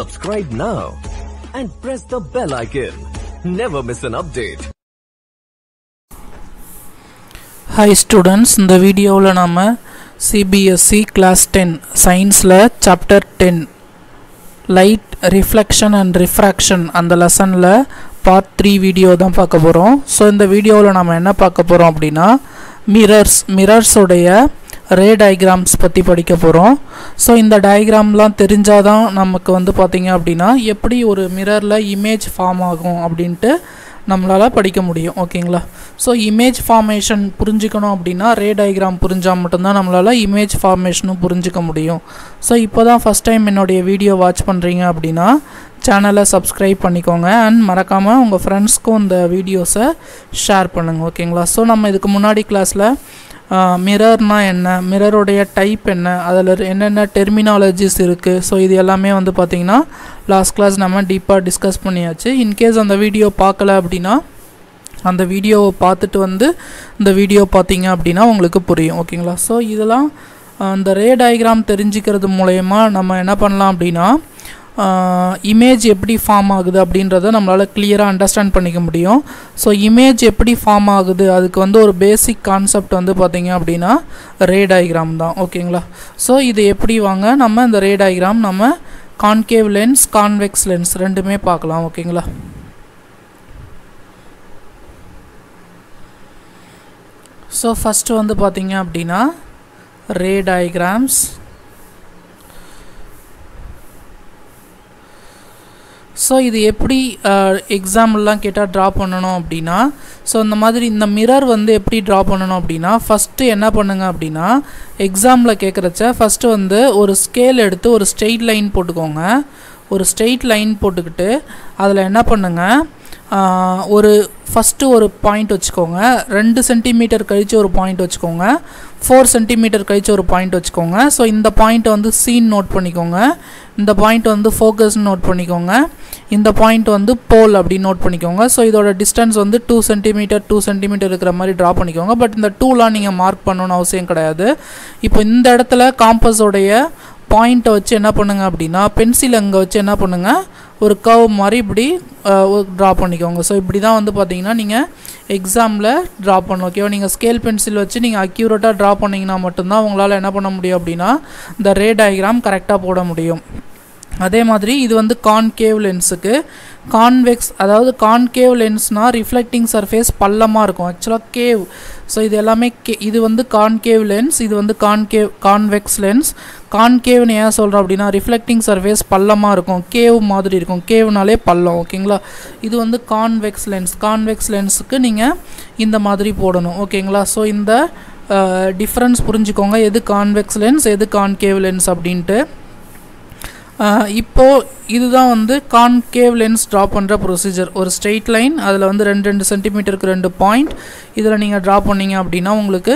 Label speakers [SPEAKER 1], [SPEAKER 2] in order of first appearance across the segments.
[SPEAKER 1] Subscribe now and press the bell icon. Never miss an update.
[SPEAKER 2] Hi students இந்த வீடியோவில் நாம் CBSE class ten சயின்ஸில் chapter ten light reflection and refraction அந்த லெசனில் part three video தான் பார்க்க போகிறோம் ஸோ இந்த வீடியோவில் நம்ம என்ன பார்க்க போகிறோம் அப்படின்னா மிரர்ஸ் மிரர்ஸோடைய ரே டயக்ராம்ஸ் பற்றி படிக்க போகிறோம் ஸோ இந்த டயக்ராம்லாம் தெரிஞ்சால் தான் நமக்கு வந்து பார்த்திங்க அப்படின்னா எப்படி ஒரு மிரரில் இமேஜ் ஃபார்ம் ஆகும் அப்படின்ட்டு நம்மளால் படிக்க முடியும். ஓகேங்களா ஸோ இமேஜ் ஃபார்மேஷன் புரிஞ்சுக்கணும் அப்படின்னா ரே டயக்ராம் புரிஞ்சால் மட்டும்தான் நம்மளால் இமேஜ் ஃபார்மேஷனும் புரிஞ்சுக்க முடியும். ஸோ இப்போ தான் ஃபஸ்ட் டைம் என்னுடைய வீடியோ வாட்ச் பண்ணுறீங்க அப்படின்னா சேனலை சப்ஸ்கிரைப் பண்ணிக்கோங்க. அண்ட் மறக்காமல் உங்கள் ஃப்ரெண்ட்ஸ்க்கும் இந்த வீடியோஸை ஷேர் பண்ணுங்கள் ஓகேங்களா ஸோ நம்ம இதுக்கு முன்னாடி கிளாஸில் மிரர்னால் என்ன? மிரருடைய டைப் என்ன? அதில் என்னென்ன டெர்மினாலஜிஸ் இருக்குது ஸோ இது எல்லாமே வந்து பார்த்திங்கன்னா லாஸ்ட் கிளாஸ் நம்ம டீப்பாக டிஸ்கஸ் பண்ணியாச்சு. இன்கேஸ் அந்த வீடியோ பார்க்கல அப்படின்னா அந்த வீடியோவை பார்த்துட்டு வந்து இந்த வீடியோ பார்த்தீங்க அப்படின்னா உங்களுக்கு புரியும். ஓகேங்களா ஸோ இதெல்லாம் அந்த ரே டயக்ராம் தெரிஞ்சுக்கிறது மூலயமா நம்ம என்ன பண்ணலாம் அப்படின்னா இமேஜ் எப்படி ஃபார்ம் ஆகுது அப்படின்றத நம்மளால் கிளியராக அண்டர்ஸ்டாண்ட் பண்ணிக்க முடியும். ஸோ இமேஜ் எப்படி ஃபார்ம் ஆகுது? அதுக்கு வந்து ஒரு பேசிக் கான்செப்ட் வந்து பார்த்திங்க அப்படின்னா ரே டயக்ராம் தான். ஓகேங்களா ஸோ இது எப்படி வாங்க? நம்ம இந்த ரே டயக்ராம் நம்ம கான்கேவ் லென்ஸ் கான்வெக்ஸ் லென்ஸ் ரெண்டுமே பார்க்கலாம். ஓகேங்களா ஸோ ஃபஸ்ட்டு வந்து பார்த்திங்க அப்படின்னா ரே டயக்ராம்ஸ் ஸோ இது எப்படி uh, எக்ஸாம்பிள்லாம் கேட்டால் ட்ரா பண்ணணும் அப்படின்னா ஸோ இந்த மாதிரி இந்த மிரர் வந்து எப்படி ட்ரா பண்ணணும் அப்படின்னா ஃபஸ்ட்டு என்ன பண்ணுங்க அப்படின்னா எக்ஸாமில் கேட்குறச்ச ஃபஸ்ட்டு வந்து ஒரு ஸ்கேல் எடுத்து ஒரு ஸ்ட்ரெயிட் லைன் போட்டுக்கோங்க. ஒரு ஸ்ட்ரெயிட் லைன் போட்டுக்கிட்டு அதில் என்ன பண்ணுங்கள் ஒரு ஃபஸ்ட்டு ஒரு பாயிண்ட் வச்சுக்கோங்க. ரெண்டு சென்டிமீட்டர் கழித்து ஒரு பாயிண்ட் வச்சுக்கோங்க. ஃபோர் சென்டிமீட்டர் கழித்து ஒரு பாயிண்ட் வச்சுக்கோங்க. ஸோ இந்த பாயிண்ட்டை வந்து சீன் நோட் பண்ணிக்கோங்க. இந்த பாயிண்ட் வந்து ஃபோக்கஸ்ன்னு நோட் பண்ணிக்கோங்க. இந்த பாயிண்ட் வந்து போல் அப்படின்னு நோட் பண்ணிக்கோங்க. ஸோ இதோட டிஸ்டன்ஸ் வந்து டூ சென்டிமீட்டர் டூ சென்டிமீட்டர் இருக்கிற மாதிரி ட்ரா பண்ணிக்கோங்க. பட் இந்த டூலாம் நீங்கள் மார்க் பண்ணணும்னு அவசியம் கிடையாது. இப்போ இந்த இடத்துல காம்பஸோடைய பாயிண்ட்டை வச்சு என்ன பண்ணுங்கள் அப்படின்னா பென்சில் அங்கே வச்சு என்ன பண்ணுங்கள் ஒரு கவ் மாதிரி இப்படி ட்ரா பண்ணிக்கோங்க. ஸோ இப்படி தான் வந்து பார்த்தீங்கன்னா நீங்கள் எக்ஸாமில் ட்ரா பண்ணணும். ஓகேவா நீங்கள் ஸ்கேல் பென்சில் வச்சு நீங்கள் அக்யூரேட்டாக ட்ரா பண்ணிங்கன்னா மட்டும்தான் உங்களால் என்ன பண்ண முடியும் அப்படின்னா இந்த ரே டயக்ராம் கரெக்டாக போட முடியும். அதே மாதிரி இது வந்து கான்கேவ் லென்ஸுக்கு கான்வெக்ஸ் அதாவது கான்கேவ் லென்ஸ்னால் ரிஃப்ளெக்டிங் சர்ஃபேஸ் பள்ளமாக இருக்கும். ஆக்சுவலாக கேவ் ஸோ இது எல்லாமே கே இது வந்து கான்கேவ் லென்ஸ் இது வந்து கான்கேவ் கான்வெக்ஸ் லென்ஸ் கான்கேவ்னு ஏன் சொல்கிறோம் அப்படின்னா ரிஃப்ளெக்டிங் சர்ஃபேஸ் பள்ளமாக இருக்கும். கேவ் மாதிரி இருக்கும். கேவ்னாலே பள்ளம் ஓகேங்களா? இது வந்து கான்வெக்ஸ் லென்ஸ் கான்வெக்ஸ் லென்ஸுக்கு நீங்கள் இந்த மாதிரி போடணும் ஓகேங்களா? ஸோ இந்த டிஃப்ரென்ஸ் புரிஞ்சுக்கோங்க. எது கான்வெக்ஸ் லென்ஸ் எது கான்கேவ் லென்ஸ் அப்படின்ட்டு. இப்போது இதுதான் வந்து கான்கேவ் லென்ஸ் ட்ரா பண்ணுற ப்ரொசீஜர் ஒரு ஸ்ட்ரெயிட் லைன் அதில் வந்து ரெண்டு ரெண்டு சென்டிமீட்டருக்கு ரெண்டு பாயிண்ட் இதில் நீங்கள் ட்ரா பண்ணிங்க அப்படின்னா உங்களுக்கு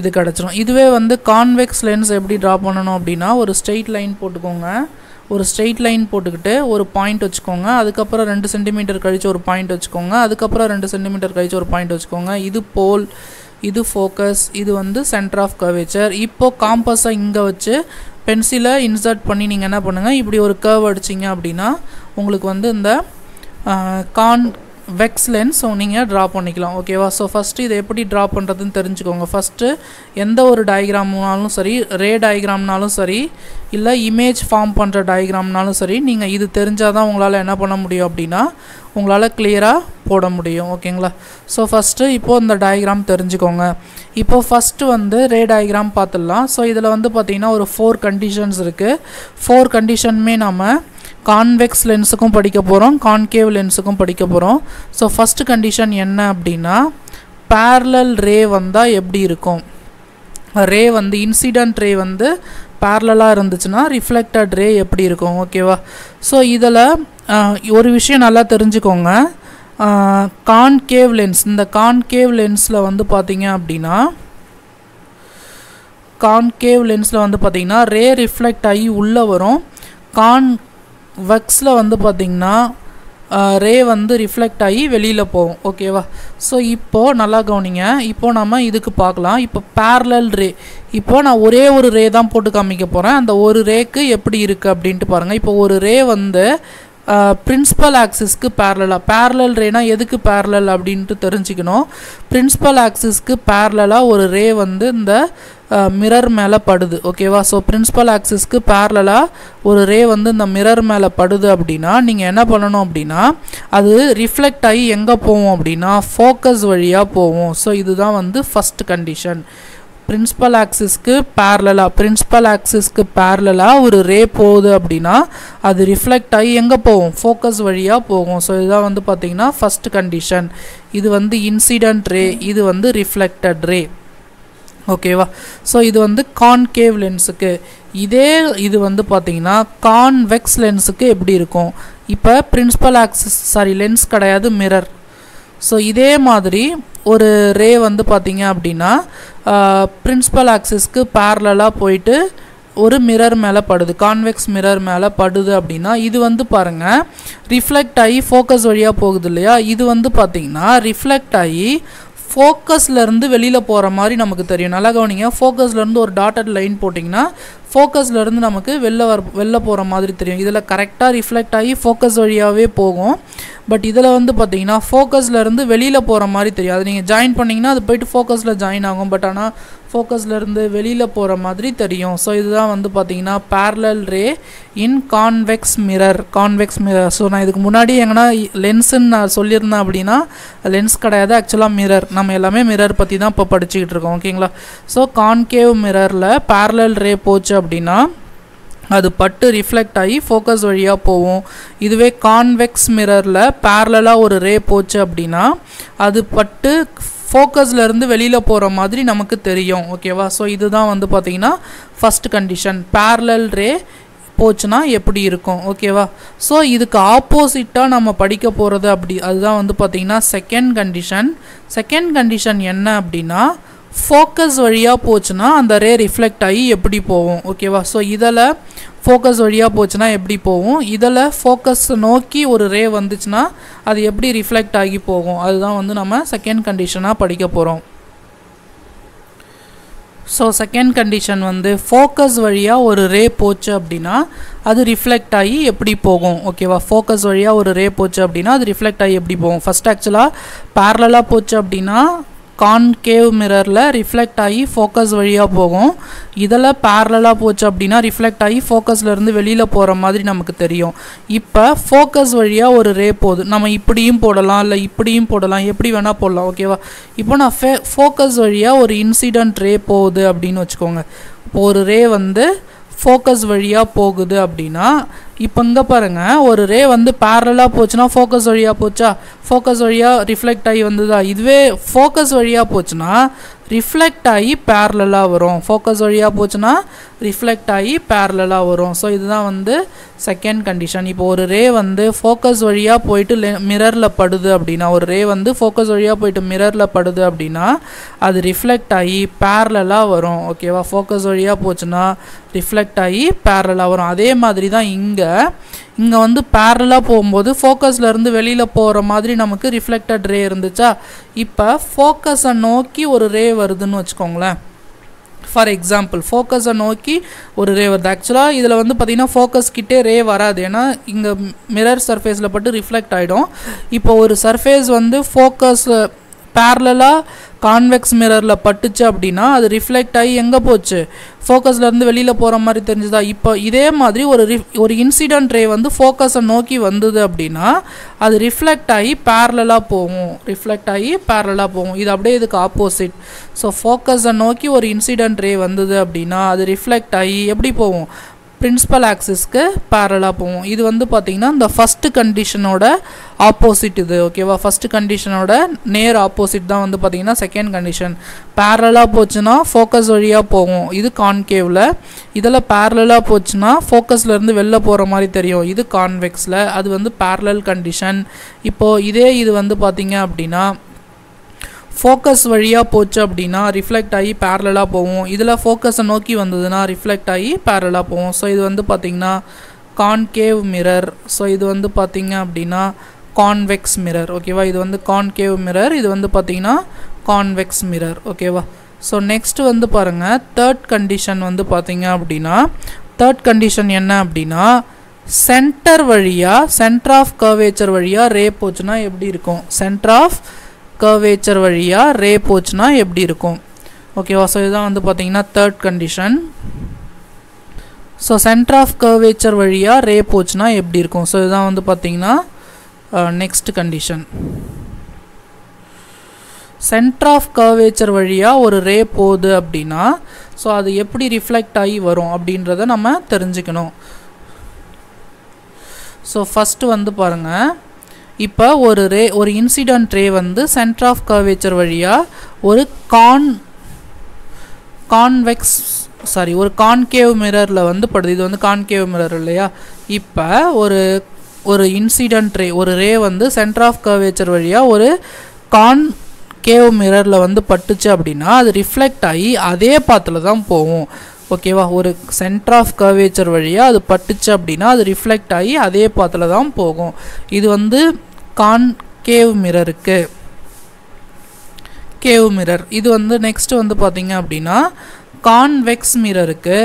[SPEAKER 2] இது கிடச்சிரும். இதுவே வந்து கான்வெக்ஸ் லென்ஸ் எப்படி ட்ரா பண்ணணும் அப்படின்னா ஒரு ஸ்ட்ரெயிட் லைன் போட்டுக்கோங்க. ஒரு ஸ்ட்ரெயிட் லைன் போட்டுக்கிட்டு ஒரு பாயிண்ட் வச்சுக்கோங்க. அதுக்கப்புறம் ரெண்டு சென்டிமீட்டர் கழித்து ஒரு பாயிண்ட் வச்சுக்கோங்க. அதுக்கப்புறம் ரெண்டு சென்டிமீட்டர் கழித்து ஒரு பாயிண்ட் வச்சுக்கோங்க. இது போல் இது ஃபோக்கஸ் இது வந்து சென்டர் ஆஃப் கர்வேச்சர் இப்போது காம்பஸை இங்கே வச்சு பென்சிலை இன்சர்ட் பண்ணி நீங்கள் என்ன பண்ணுங்கள் இப்படி ஒரு கர்வ் அடிச்சிங்க அப்படின்னா உங்களுக்கு வந்து இந்த கான் வெக்ஸ் லென்ஸ் நீங்கள் ட்ரா பண்ணிக்கலாம். ஓகேவா ஸோ ஃபஸ்ட்டு இதை எப்படி ட்ரா பண்ணுறதுன்னு தெரிஞ்சுக்கோங்க. ஃபஸ்ட்டு எந்த ஒரு டயக்ராம்னாலும் சரி ரே டயக்ராம்னாலும் சரி இல்லை இமேஜ் ஃபார்ம் பண்ணுற டயக்ராம்னாலும் சரி நீங்கள் இது தெரிஞ்சால் தான் உங்களால் என்ன பண்ண முடியும் அப்படின்னா உங்களால் கிளியராக போட முடியும். ஓகேங்களா ஸோ ஃபஸ்ட்டு இப்போது இந்த டயக்ராம் தெரிஞ்சுக்கோங்க. இப்போது ஃபஸ்ட்டு வந்து ரே டயக்ராம் பார்த்துடலாம். ஸோ இதில் வந்து பார்த்திங்கன்னா ஒரு ஃபோர் கண்டிஷன்ஸ் இருக்குது ஃபோர் கண்டிஷனுமே நம்ம கான்வெக்ஸ் லென்ஸுக்கும் படிக்க போகிறோம் கான்கேவ் லென்ஸுக்கும் படிக்க போகிறோம் ஸோ ஃபஸ்ட்டு கண்டிஷன் என்ன அப்படின்னா பேரலல் ரே வந்தால் எப்படி இருக்கும்? ரே வந்து இன்சிடென்ட் ரே வந்து பேரலாக இருந்துச்சுன்னா ரிஃப்ளெக்டட் ரே எப்படி இருக்கும்? ஓகேவா ஸோ இதில் ஒரு விஷயம் நல்லா தெரிஞ்சுக்கோங்க. கான்கேவ் லென்ஸ் இந்த கான்கேவ் லென்ஸில் வந்து பார்த்தீங்க அப்படின்னா கான்கேவ் லென்ஸில் வந்து பார்த்திங்கன்னா ரே ரிஃப்ளெக்ட் ஆகி உள்ளே வரும். கான் வெக்ஸில் வந்து பார்த்திங்கன்னா ரே வந்து ரிஃப்ளெக்ட் ஆகி வெளியில் போகும். ஓகேவா ஸோ இப்போது நல்லா கவனிங்க. இப்போ நம்ம இதுக்கு பார்க்கலாம். இப்போ பேரலல் ரே இப்போது நான் ஒரே ஒரு ரே தான் போட்டு காமிக்க போகிறேன் அந்த ஒரு ரேக்கு எப்படி இருக்குது அப்படின்ட்டு பாருங்கள் இப்போ ஒரு ரே வந்து பிரின்சிபல் ஆக்சிஸ்க்கு பேரலாக பேரலல் ரேனா எதுக்கு பேரலல் அப்படின்ட்டு தெரிஞ்சுக்கணும். பிரின்சிபல் ஆக்சிஸ்க்கு பேரலாக ஒரு ரே வந்து இந்த மிரர் மேலே படுது ஓகேவா ஸோ பிரின்சிபல் ஆக்சிஸ்க்கு பேரலாக ஒரு ரே வந்து இந்த மிரர் மேலே படுது அப்படின்னா நீங்கள் என்ன பண்ணணும் அப்படின்னா அது ரிஃப்ளெக்ட் ஆகி எங்கே போகும் அப்படின்னா ஃபோக்கஸ் வழியாக போகும் ஸோ இதுதான் வந்து ஃபஸ்ட் கண்டிஷன் பிரின்சிபல் ஆக்சிஸ்க்கு பேரலாக பிரின்சிபல் ஆக்சிஸ்க்கு பேரலாக ஒரு ரே போகுது அப்படின்னா அது ரிஃப்ளெக்ட் ஆகி எங்கே போகும் ஃபோக்கஸ் வழியாக போகும். ஸோ இதுதான் வந்து பார்த்திங்கன்னா ஃபஸ்ட் கண்டிஷன் இது வந்து இன்சிடென்ட் ரே இது வந்து ரிஃப்ளெக்டட் ரே ஓகேவா ஸோ இது வந்து கான்கேவ் லென்ஸுக்கு இதே இது வந்து பார்த்தீங்கன்னா கான்வெக்ஸ் லென்ஸுக்கு எப்படி இருக்கும்? இப்போ பிரின்சிபல் ஆக்சிஸ் சாரி லென்ஸ் கிடையாது மிரர் ஸோ இதே மாதிரி ஒரு ரே வந்து பார்த்தீங்க அப்படின்னா பிரின்சிபல் ஆக்சிஸ்க்கு பேரலாக போயிட்டு ஒரு மிரர் மேலே படுது. கான்வெக்ஸ் மிரர் மேலே படுது அப்படின்னா இது வந்து பாருங்கள் ரிஃப்ளெக்ட் ஆகி ஃபோக்கஸ் வழியாக போகுது இல்லையா? இது வந்து பார்த்திங்கன்னா ரிஃப்ளெக்ட் ஆகி ஃபோக்கஸ்லேருந்து வெளியில் போகிற மாதிரி நமக்கு தெரியும். நல்லா கவனிங்க. ஃபோக்கஸ்லேருந்து ஒரு டாட்டட் லைன் போட்டிங்கன்னா ஃபோக்கஸ்லேருந்து நமக்கு வெளில வர வெளில போகிற மாதிரி தெரியும். இதில் கரெக்டாக ரிஃப்ளெக்ட் ஆகி ஃபோக்கஸ் வழியாகவே போகும். பட் இதில் வந்து பார்த்தீங்கன்னா ஃபோக்கஸ்லேருந்து வெளியில் போகிற மாதிரி தெரியும். அது நீங்கள் ஜாயின் பண்ணிங்கன்னா அது போயிட்டு ஃபோக்கஸில் ஜாயின் ஆகும். பட் ஆனால் ஃபோக்கஸ்லேருந்து வெளியில் போகிற மாதிரி தெரியும். ஸோ இதுதான் வந்து பார்த்தீங்கன்னா parallel ray in convex mirror convex mirror so நான் இதுக்கு முன்னாடி எங்கன்னா லென்ஸுன்னு நான் சொல்லியிருந்தேன் அப்படின்னா லென்ஸ் கிடையாது ஆக்சுவலாக மிரர் நம்ம எல்லாமே மிரர் பற்றி தான் இப்போ படிச்சுக்கிட்டு இருக்கோம் ஓகேங்களா ஸோ கான்கேவ் மிரரில் பேரலல் ரே போச்சு அப்படின்னா அது பட்டு ரிஃப்ளெக்ட் ஆகி ஃபோக்கஸ் வழியாக போகும் இதுவே கான்வெக்ஸ் மிரரில் பேரலாக ஒரு ரே போச்சு அப்படின்னா அது பட்டு ஃபோக்கஸ்லேருந்து வெளியில் போகிற மாதிரி நமக்கு தெரியும் ஓகேவா ஸோ இதுதான் வந்து பார்த்திங்கன்னா ஃபஸ்ட் கண்டிஷன் பேரலல் ரே போச்சுன்னா எப்படி இருக்கும் ஓகேவா ஸோ இதுக்கு ஆப்போசிட்டாக நம்ம படிக்க போகிறது அப்படி அதுதான் வந்து பார்த்திங்கன்னா செகண்ட் கண்டிஷன் செகண்ட் கண்டிஷன் என்ன அப்படின்னா ஃபோக்கஸ் வழியாக போச்சுன்னா அந்த ரே ரிஃப்ளெக்ட் ஆகி எப்படி போகும் ஓகேவா ஸோ இதில் ஃபோக்கஸ் வழியாக போச்சுன்னா எப்படி போகும் இதில் ஃபோக்கஸ் நோக்கி ஒரு ரே வந்துச்சுன்னா அது எப்படி ரிஃப்ளெக்ட் ஆகி போகும்? அதுதான் வந்து நம்ம செகண்ட் கண்டிஷனாக படிக்க போகிறோம் ஸோ செகண்ட் கண்டிஷன் வந்து ஃபோக்கஸ் வழியாக ஒரு ரே போச்சு அப்படின்னா அது ரிஃப்ளெக்ட் ஆகி எப்படி போகும்? ஓகேவா ஃபோக்கஸ் வழியாக ஒரு ரே போச்சு அப்படின்னா அது ரிஃப்ளெக்ட் ஆகி எப்படி போகும்? ஃபஸ்ட் ஆக்சுவலாக பேரலாக போச்சு அப்படின்னா கான்கேவ் மிரரில் ரிஃப்ளெக்ட் ஆகி ஃபோக்கஸ் வழியாக போகும். இதில் பேரலாக போச்சு அப்படின்னா ரிஃப்ளெக்ட் ஆகி ஃபோக்கஸ்லேருந்து வெளியில் போகிற மாதிரி நமக்கு தெரியும். இப்போ ஃபோக்கஸ் வழியாக ஒரு ரே போகுது. நம்ம இப்படியும் போடலாம் இல்லை இப்படியும் போடலாம் எப்படி வேணால் போடலாம் ஓகேவா இப்போ நான் ஃபே ஃபோக்கஸ் வழியாக ஒரு இன்சிடென்ட் ரே போகுது அப்படின்னு வச்சுக்கோங்க. இப்போ ஒரு ரே வந்து ஃபோக்கஸ் வழியாக போகுது அப்படின்னா இப்போ இங்கே பாருங்கள் ஒரு ரே வந்து பேரலாக போச்சுன்னா ஃபோக்கஸ் வழியாக போச்சா? ஃபோக்கஸ் வழியாக ரிஃப்ளெக்ட் ஆகி வந்ததா? இதுவே ஃபோக்கஸ் வழியாக போச்சுன்னா ரிஃப்ளெக்ட் ஆகி பேரலாக வரும். ஃபோக்கஸ் வழியாக போச்சுன்னா ரிஃப்ளெக்ட் ஆகி பேரலாக வரும். ஸோ இதுதான் வந்து செகண்ட் கண்டிஷன் இப்போ ஒரு ரே வந்து ஃபோக்கஸ் வழியாக போயிட்டு லெ மிரரில் படுது அப்படின்னா ஒரு ரே வந்து ஃபோக்கஸ் வழியாக போயிட்டு மிரரில் படுது அப்படின்னா அது ரிஃப்ளெக்ட் ஆகி பேரலாக வரும். ஓகேவா ஃபோக்கஸ் வழியாக போச்சுன்னா ரிஃப்ளெக்ட் ஆகி பேரலாக வரும். அதே மாதிரி தான் இங்கே. இங்கே வந்து பேரலாக போகும்போது ஃபோக்கஸ்லேருந்து வெளியில் போகிற மாதிரி நமக்கு ரிஃப்ளெக்டட் ரே இருந்துச்சா? இப்போ ஃபோக்கஸை நோக்கி ஒரு ரே வருதுன்னு வச்சுக்கோங்களேன். ஃபார் எக்ஸாம்பிள் ஃபோக்கஸை நோக்கி ஒரு ரே வருது. ஆக்சுவலாக இதில் வந்து பார்த்திங்கன்னா ஃபோக்கஸ் கிட்டே ரே வராது. ஏன்னா இங்கே மிரர் சர்ஃபேஸில் பட்டு ரிஃப்ளெக்ட் ஆகிடும் இப்போ ஒரு சர்ஃபேஸ் வந்து ஃபோக்கஸ் பேரலாக கான்வெக்ஸ் மிரரில் பட்டுச்சு அப்படின்னா அது ரிஃப்ளெக்ட் ஆகி எங்கே போச்சு? ஃபோக்கஸ்லேருந்து வெளியில் போகிற மாதிரி தெரிஞ்சுதா? இப்போ இதே மாதிரி ஒரு ரிஃப் ஒரு இன்சிடென்ட் ரே வந்து ஃபோக்கஸை நோக்கி வந்தது அப்படின்னா அது ரிஃப்ளெக்ட் ஆகி பேரலாக போகும். ரிஃப்ளெக்ட் ஆகி பேரலாக போகும். இது அப்படியே இதுக்கு ஆப்போசிட் ஸோ ஃபோக்கஸை நோக்கி ஒரு இன்சிடென்ட் ரே வந்தது அப்படின்னா அது ரிஃப்ளெக்ட் ஆகி எப்படி போகும்? பிரின்சிபல் ஆக்சிஸ்க்கு பேரலாக போகும் இது வந்து பார்த்திங்கன்னா இந்த ஃபஸ்ட்டு கண்டிஷனோட ஆப்போசிட் இது ஓகேவா ஃபஸ்ட்டு கண்டிஷனோட நேர் ஆப்போசிட் தான் வந்து பார்த்திங்கன்னா செகண்ட் கண்டிஷன் பேரலாக போச்சுன்னா ஃபோக்கஸ் வழியாக போகும் இது கான்கேவில் இதில் பேரலாக போச்சுன்னா ஃபோக்கஸ்லேருந்து வெளில போகிற மாதிரி தெரியும். இது கான்வெக்ஸில் அது வந்து பேரலல் கண்டிஷன் இப்போது இதே இது வந்து பார்த்திங்க அப்படின்னா ஃபோக்கஸ் வழியாக போச்சு அப்படின்னா ரிஃப்ளெக்ட் ஆகி பேரலாக போவோம். இதில் ஃபோக்கஸை நோக்கி வந்ததுன்னா ரிஃப்ளெக்ட் ஆகி பேரலாக போகும் ஸோ இது வந்து பார்த்திங்கன்னா கான்கேவ் மிரர் ஸோ இது வந்து பார்த்திங்க அப்படின்னா கான்வெக்ஸ் மிரர் ஓகேவா இது வந்து கான்கேவ் மிரர் இது வந்து பார்த்திங்கன்னா கான்வெக்ஸ் மிரர் ஓகேவா ஸோ நெக்ஸ்ட் வந்து பாருங்கள் தேர்ட் கண்டிஷன் வந்து பார்த்திங்க அப்படின்னா தேர்ட் கண்டிஷன் என்ன அப்படின்னா சென்டர் வழியாக சென்டர் ஆஃப் கர்வேச்சர் வழியாக ரே போச்சுன்னா எப்படி இருக்கும்? சென்டர் ஆஃப் கர்வேச்சர் வழியாக ரே போச்சுன்னா எப்படி இருக்கும்? ஓகேவா ஸோ இதுதான் வந்து பார்த்தீங்கன்னா third condition so centre of curvature வழியாக ரே போச்சுன்னா எப்படி இருக்கும்? ஸோ இதுதான் வந்து பார்த்தீங்கன்னா next condition centre of curvature வழியாக ஒரு ரே போகுது அப்படின்னா ஸோ அது எப்படி ரிஃப்ளெக்ட் ஆகி வரும் அப்படின்றத நம்ம தெரிஞ்சுக்கணும். ஸோ ஃபஸ்ட்டு வந்து பாருங்கள் இப்போ ஒரு ரே ஒரு இன்சிடென்ட் ரே வந்து சென்டர் ஆஃப் கர்வேச்சர் வழியாக ஒரு கான் கான்வெக்ஸ் சாரி ஒரு கான்கேவ் மிரரில் வந்து படுது. இது வந்து கான்கேவ் மிரர் இல்லையா? இப்போ ஒரு ஒரு இன்சிடென்ட் ரே ஒரு ரே வந்து சென்டர் ஆஃப் கர்வேச்சர் வழியாக ஒரு கான் கேவ் மிரரில் வந்து பட்டுச்சு அப்படின்னா அது ரிஃப்ளெக்ட் ஆகி அதே பாத்தில் தான் போகும். ஓகேவா ஒரு சென்டர் ஆஃப் கர்வேச்சர் வழியாக அது பட்டுச்சு அப்படின்னா அது ரிஃப்ளெக்ட் ஆகி அதே பாத்தில் தான் போகும். இது வந்து கான் கேவ் மிரருக்கு கேவ் மிரர் இது வந்து நெக்ஸ்ட் வந்து பார்த்தீங்க அப்படின்னா கான்வெக்ஸ் மிரருக்கு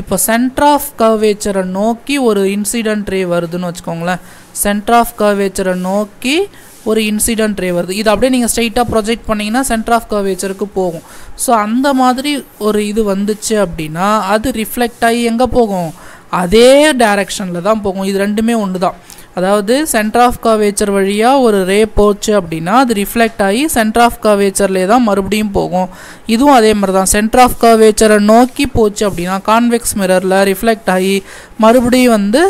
[SPEAKER 2] இப்போ சென்டர் ஆஃப் கர்வேச்சரை நோக்கி ஒரு இன்சிடென்ட் ரே வருதுன்னு வச்சுக்கோங்களேன். சென்டர் ஆஃப் கர்வேச்சரை நோக்கி ஒரு இன்சிடென்ட் ரே வருது. இது அப்படியே நீங்கள் ஸ்ட்ரைட்டாக ப்ரொஜெக்ட் பண்ணிங்கன்னா சென்டர் ஆஃப் கர்வேச்சருக்கு போகும். ஸோ அந்த மாதிரி ஒரு இது வந்துச்சு அப்படின்னா அது ரிஃப்ளெக்ட் ஆகி எங்கே போகும்? அதே டைரக்ஷனில் தான் போகும். இது ரெண்டுமே ஒன்று தான் அதாவது சென்டர் ஆஃப் கர்வேச்சர் வழியாக ஒரு ரே போச்சு அப்படின்னா அது ரிஃப்ளெக்ட் ஆகி சென்டர் ஆஃப் கர்வேச்சர்லேயே தான் மறுபடியும் போகும். இதுவும் அதே மாதிரி தான் சென்டர் ஆஃப் கர்வேச்சரை நோக்கி போச்சு அப்படின்னா கான்வெக்ஸ் மிரரில் ரிஃப்ளெக்ட் ஆகி மறுபடியும் வந்து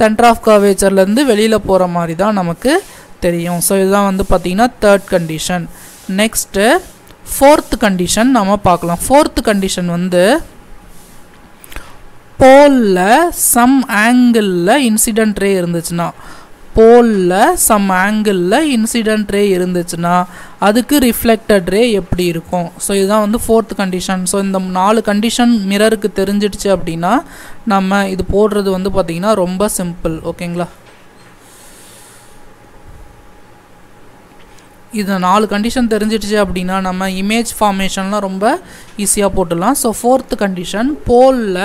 [SPEAKER 2] சென்டர் ஆஃப் கர்வேச்சர்லேருந்து வெளியில் போகிற மாதிரி தான் நமக்கு தெரியும். ஸோ இதுதான் வந்து பார்த்திங்கன்னா third condition next fourth condition நம்ம பார்க்கலாம். ஃபோர்த் கண்டிஷன் வந்து போலில் சம் ஆங்கிளில் இன்சிடென்ட் ரே இருந்துச்சுன்னா. போலில் சம் ஆங்கிளில் இன்சிடென்ட் ரே இருந்துச்சுன்னா அதுக்கு ரிஃப்ளெக்டட் ரே எப்படி இருக்கும்? ஸோ இதுதான் வந்து ஃபோர்த் கண்டிஷன் ஸோ இந்த நாலு கண்டிஷன் மிரருக்கு தெரிஞ்சிடுச்சு அப்படின்னா நம்ம இது போடுறது வந்து பார்த்திங்கன்னா ரொம்ப சிம்பிள் ஓகேங்களா இது நாலு கண்டிஷன் தெரிஞ்சிடுச்சு அப்படின்னா நம்ம இமேஜ் ஃபார்மேஷன்லாம் ரொம்ப ஈஸியாக போட்டுடலாம். ஸோ ஃபோர்த்து கண்டிஷன் போலில்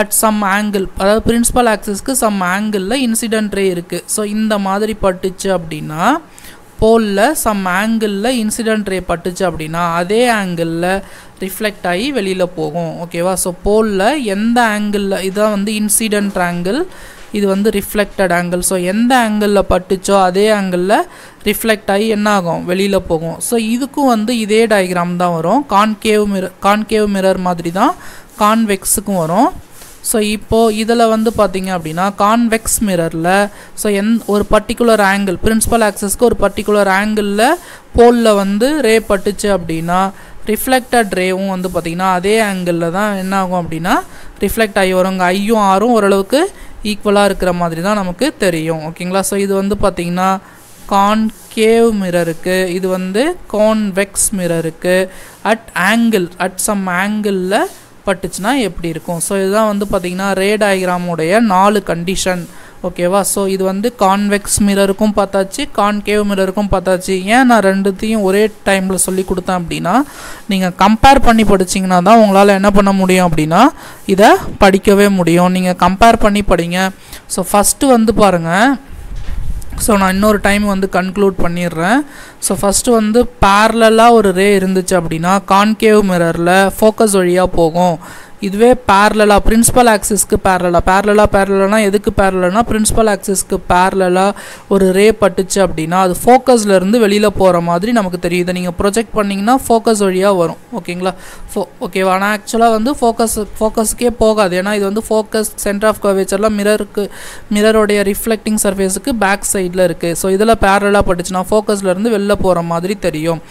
[SPEAKER 2] அட் சம் ஆங்கிள் அதாவது பிரின்சிபல் ஆக்சிஸ்க்கு சம் ஆங்கிளில் இன்சிடென்ட் ரே இருக்குது ஸோ இந்த மாதிரி பட்டுச்சு அப்படின்னா போலில் சம் ஆங்கிளில் இன்சிடென்ட் ரே பட்டுச்சு அப்படின்னா அதே ஆங்கிளில் ரிஃப்ளெக்ட் ஆகி வெளியில் போகும். ஓகேவா ஸோ போலில் எந்த ஆங்கிளில் இதான் வந்து இன்சிடென்ட் ஆங்கிள் இது வந்து ரிஃப்ளெக்டட் ஆங்கிள் ஸோ எந்த ஆங்கிளில் பட்டுச்சோ அதே ஆங்கிளில் ரிஃப்ளெக்ட் ஆகி என்ன ஆகும்? வெளியில் போகும். ஸோ இதுக்கும் வந்து இதே டயக்ராம் தான் வரும். கான்கேவ் மிரர் கான்கேவ் மிரர் மாதிரி தான் கான்வெக்ஸுக்கும் வரும். ஸோ இப்போது இதில் வந்து பார்த்தீங்க அப்படின்னா கான்வெக்ஸ் மிரரில் ஸோ எந் ஒரு பர்டிகுலர் ஆங்கிள் பிரின்சிபல் ஆக்சஸ்க்கு ஒரு பர்டிகுலர் ஆங்கிளில் போலில் வந்து ரே பட்டுச்சு அப்படின்னா ரிஃப்ளெக்டட் ரேவும் வந்து பார்த்திங்கன்னா அதே ஆங்கிளில் தான் என்ன ஆகும் அப்படின்னா ரிஃப்ளெக்ட் ஆகி வரும். இங்கே ஐயும் ஆறும் ஓரளவுக்கு ஈக்குவலாக இருக்கிற மாதிரி தான் நமக்கு தெரியும். ஓகேங்களா ஸோ இது வந்து பார்த்திங்கன்னா கான்கேவ் மிரருக்கு இது வந்து கான்வெக்ஸ் மிரருக்கு அட் ஆங்கிள் அட் சம் ஆங்கிளில் பட்டுச்சுன்னா எப்படி இருக்கும்? ஸோ இதுதான் வந்து பார்த்திங்கன்னா ரே டயக்ராமுடைய நாலு கண்டிஷன் ஓகேவா ஸோ இது வந்து கான்வெக்ஸ் மிரருக்கும் பார்த்தாச்சு கான்கேவ் மிரருக்கும் பார்த்தாச்சு. ஏன் நான் ரெண்டுத்தையும் ஒரே டைமில் சொல்லி கொடுத்தேன் அப்படின்னா நீங்கள் கம்பேர் பண்ணி படிச்சிங்கன்னா தான் உங்களால் என்ன பண்ண முடியும் அப்படின்னா இதை படிக்கவே முடியும். நீங்கள் கம்பேர் பண்ணி படிங்க. ஸோ ஃபஸ்ட்டு வந்து பாருங்கள் ஸோ நான் இன்னொரு டைம் வந்து கன்க்ளூட் பண்ணிடுறேன். ஸோ ஃபஸ்ட்டு வந்து பேரலாக ஒரு ரே இருந்துச்சு அப்படின்னா கான்கேவ் மிரரில் ஃபோக்கஸ் வழியாக போகும். இதுவே பேரலாக பிரின்ஸிபல் ஆக்சிஸ்க்கு பேரலாக பேரலாக பேரலானா எதுக்கு பேரலனா பிரின்ஸிபல் ஆக்சிஸ்க்கு பேரலாக ஒரு ரே பட்டுச்சு அப்படின்னா அது ஃபோக்கஸ்லேருந்து வெளியில் போகிற மாதிரி நமக்கு தெரியும். இதை நீங்கள் ப்ரொஜெக்ட் பண்ணிங்கன்னா ஃபோக்கஸ் வழியாக வரும். ஓகேங்களா ஃபோ ஓகேவா ஆனால் ஆக்சுவலாக வந்து ஃபோக்கஸ் ஃபோக்கஸுக்கே போகாது. ஏன்னா இது வந்து ஃபோக்கஸ் சென்டர் ஆஃப் கர்வேச்சர்லாம் மிரருக்கு மிரருடைய ரிஃப்ளெக்டிங் சர்ஃபேஸுக்கு பேக் சைடில் இருக்குது ஸோ இதில் பேரலாக பட்டுச்சுன்னா ஃபோக்கஸில் இருந்து வெளில போகிற மாதிரி தெரியும்.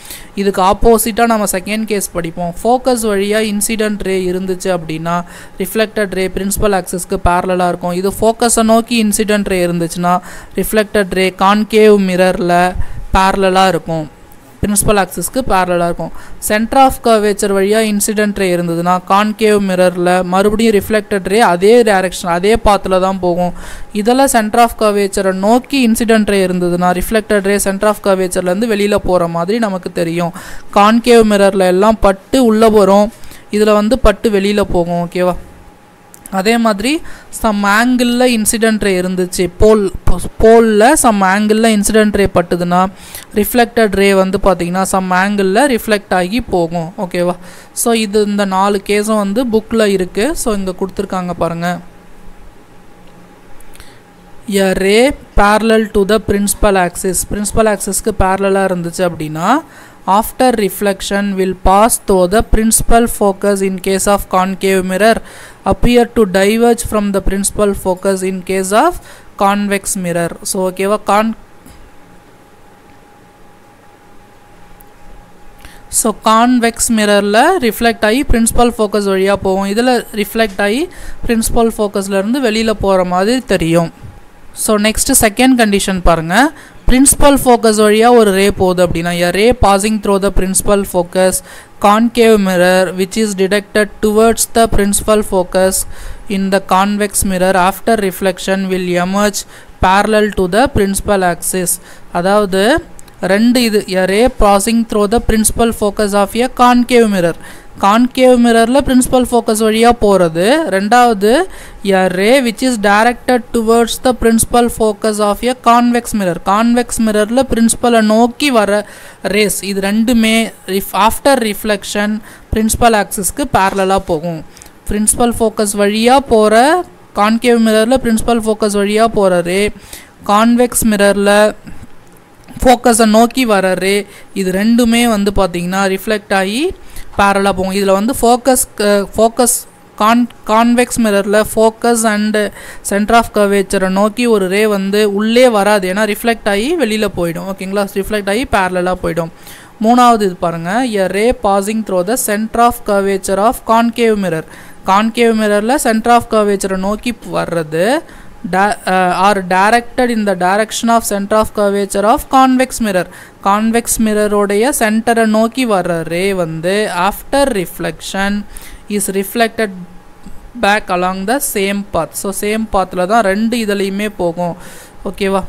[SPEAKER 2] இதுக்கு ஆப்போசிட்டாக நம்ம செகண்ட் கேஸ் படிப்போம். ஃபோக்கஸ் வழியாக இன்சிடென்ட் ரே இருந்துச்சு அப்படின்னா ரிஃப்ளெக்டட் ரே பிரின்சிபல் ஆக்சஸ்க்கு பேரலாக இருக்கும். இது ஃபோக்கஸை நோக்கி இன்சிடென்ட் ரே இருந்துச்சுன்னா ரிஃப்ளெக்டட் ரே கான்கேவ் மிரரில் பேரலாக இருக்கும். பிரின்சிபல் ஆக்சஸ்க்கு பேரலாக இருக்கும். சென்டர் ஆஃப் கர்வேச்சர் வழியாக இன்சிடென்ட் ரே இருந்ததுன்னா கான்கேவ் மிரரில் மறுபடியும் ரிஃப்ளெக்டட் ரே அதே டைரக்ஷன் அதே பாத்தில் தான் போகும். இதெல்லாம் சென்டர் ஆஃப் கர்வேச்சரை நோக்கி இன்சிடென்ட் ரே இருந்ததுன்னா ரிஃப்ளெக்டட் ரே சென்டர் ஆஃப் கர்வேச்சர்லேருந்து வெளியில் போகிற மாதிரி நமக்கு தெரியும். கான்கேவ் மிரரில் எல்லாம் பட்டு உள்ளே போகிறோம் இதில் வந்து பட்டு வெளியில் போகும் ஓகேவா அதே மாதிரி சம் ஆங்கிளில் இன்சிடென்ட் ரே இருந்துச்சு. போல் போலில் சம் ஆங்கிளில் இன்சிடென்ட் ரே பட்டுதுன்னா ரிஃப்ளெக்டட் ரே வந்து பார்த்திங்கன்னா சம் ஆங்கிளில் ரிஃப்ளெக்ட் ஆகி போகும் ஓகேவா ஸோ இது இந்த நாலு கேஸும் வந்து புக்கில் இருக்குது ஸோ இங்கே கொடுத்துருக்காங்க பாருங்கள் a ray parallel to the principal axis principal ஆக்சிஸ்க்கு பேரலாக இருந்துச்சு அப்படின்னா after reflection will pass through the principal focus in case of concave mirror appear to diverge from the principal focus in case of convex mirror so ஓகேவா Khan so convex மிரரில் reflect ஆகி principal focus வழியாக போகும் இதில் reflect ஆகி principal ஃபோக்கஸ்லேருந்து வெளியில் போகிற மாதிரி தெரியும் ஸோ நெக்ஸ்ட்டு செகண்ட் கண்டிஷன் பாருங்கள் பிரின்சிபல் ஃபோக்கஸ் வழியாக ஒரு ரே போகுது அப்படின்னா a ray passing through the principal focus concave mirror which is directed towards the principal focus in the convex mirror after reflection will emerge parallel to the principal axis அதாவது ரெண்டு இது a ray passing through the principal focus of a concave mirror concave மிரரில் principal focus வழியாக போகிறது ரெண்டாவது a ray which is directed towards the principal focus of a convex mirror convex மிரரில் பிரின்சிபலை நோக்கி வர rays இது ரெண்டுமே ரிஃப் ஆஃப்டர் ரிஃப்ளெக்ஷன் பிரின்சிபல் ஆக்சிஸ்க்கு பேரலாக போகும். பிரின்சிபல் ஃபோக்கஸ் வழியாக போகிற கான்கேவ் மிரரில் பிரின்சிபல் ஃபோக்கஸ் வழியாக போகிற ரே கான்வெக்ஸ் மிரரில் ஃபோக்கஸை நோக்கி வர ரே இது ரெண்டுமே வந்து பார்த்திங்கன்னா ரிஃப்ளெக்ட் ஆகி பேரலாக போகும். இதில் வந்து ஃபோக்கஸ் ஃபோக்கஸ் கான் கான்வெக்ஸ் மிரரில் ஃபோக்கஸ் அண்டு சென்டர் ஆஃப் கர்வேச்சரை நோக்கி ஒரு ரே வந்து உள்ளே வராது. ஏன்னா ரிஃப்ளெக்ட் ஆகி வெளியில் போயிடும். ஓகேங்களா ரிஃப்ளெக்ட் ஆகி பேரலாக போயிடும். மூணாவது இது பாருங்கள் a ray passing through the centre of curvature of concave mirror concave மிரரில் centre of கர்வேச்சரை நோக்கி வர்றது or directed in the direction of centre of curvature of convex mirror convex மிரருடைய சென்டரை நோக்கி வர்ற ரே வந்து after reflection is reflected back along the same path so same பாத்தில் தான் ரெண்டு இதுலேயுமே போகும். ஓகேவா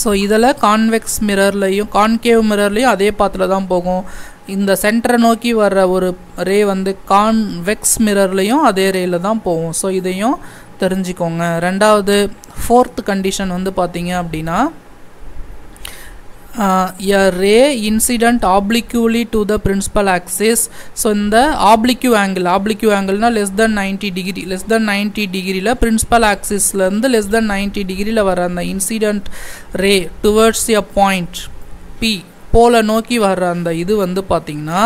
[SPEAKER 2] ஸோ இதில் கான்வெக்ஸ் மிரர்லையும் கான்கேவ் மிரர்லையும் அதே பாத்தில் தான் போகும். இந்த சென்டரை நோக்கி வர்ற ஒரு ரே வந்து கான்வெக்ஸ் மிரர்லையும் அதே ரேயில் தான் போகும். ஸோ இதையும் தெரிஞ்சுக்கோங்க. ரெண்டாவது ஃபோர்த் கண்டிஷன் வந்து பார்த்தீங்க அப்படின்னா a ray incident obliquely to the principal axis so இந்த oblique angle oblique ஆங்கிள்னால் less than ninety degree less than ninety டிகிரியில் பிரின்சிபல் ஆக்சிஸ்லேருந்து லெஸ் தென் நைன்ட்டி டிகிரியில் வர அந்த incident ray towards a point P போல நோக்கி வர்ற அந்த இது வந்து பார்த்திங்கன்னா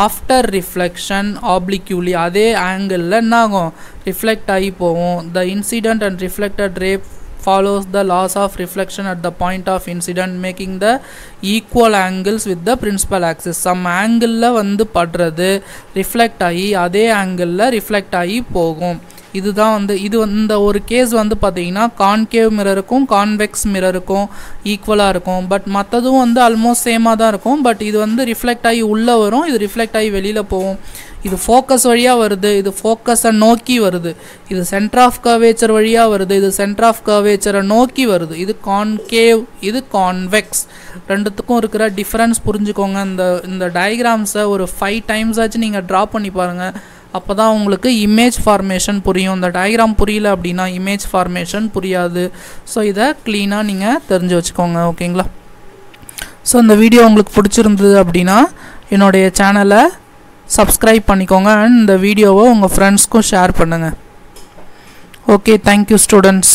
[SPEAKER 2] ஆஃப்டர் ரிஃப்ளெக்ஷன் ஆப்ளிக்யூலி அதே ஆங்கிளில் என்ன ஆகும் ரிஃப்ளெக்ட் ஆகி போகும் the incident and reflected ray follows the laws of reflection at the point of incident making the equal angles with the principal axis some angle வந்து படுறது ரிஃப்ளெக்ட் ஆகி அதே ஆங்கிளில் ரிஃப்ளெக்ட் ஆகி போகும் இதுதான் வந்து இது இந்த ஒரு கேஸ் வந்து பார்த்தீங்கன்னா கான்கேவ் மிரருக்கும் கான்வெக்ஸ் மிரருக்கும் ஈக்குவலாக இருக்கும். பட் மற்றதும் வந்து ஆல்மோஸ்ட் சேமாக தான் இருக்கும். பட் இது வந்து ரிஃப்ளெக்ட் ஆகி உள்ளே வரும். இது ரிஃப்ளெக்ட் ஆகி வெளியில் போகும். இது ஃபோக்கஸ் வழியாக வருது. இது ஃபோக்கஸை நோக்கி வருது. இது சென்டர் ஆஃப் கர்வேச்சர் வழியாக வருது. இது சென்டர் ஆஃப் கர்வேச்சரை நோக்கி வருது. இது கான்கேவ் இது கான்வெக்ஸ் ரெண்டுத்துக்கும் இருக்கிற டிஃப்ரென்ஸ் புரிஞ்சுக்கோங்க. இந்த இந்த டயக்ராம்ஸை ஒரு ஃபைவ் டைம்ஸ் ஆச்சு நீங்கள் ட்ரா பண்ணி பாருங்கள் அப்போ தான் உங்களுக்கு இமேஜ் ஃபார்மேஷன் புரியும். இந்த டயக்ராம் புரியல அப்படின்னா இமேஜ் ஃபார்மேஷன் புரியாது. ஸோ இதை க்ளீனாக நீங்கள் தெரிஞ்சு வச்சுக்கோங்க ஓகேங்களா ஸோ இந்த வீடியோ உங்களுக்கு பிடிச்சிருந்தது அப்படின்னா என்னுடைய சேனலை சப்ஸ்கிரைப் பண்ணிக்கோங்க அண்ட் இந்த வீடியோவை உங்கள் ஃப்ரெண்ட்ஸ்க்கும் ஷேர் பண்ணுங்கள் ஓகே தேங்க்யூ ஸ்டூடெண்ட்ஸ்